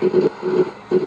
¡Gracias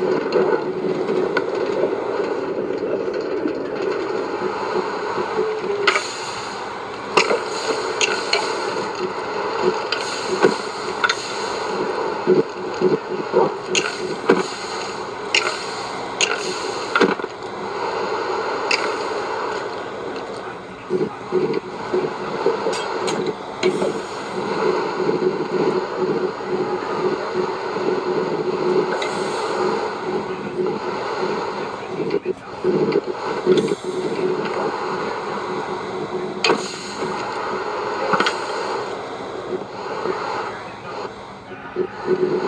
Thank Thank you.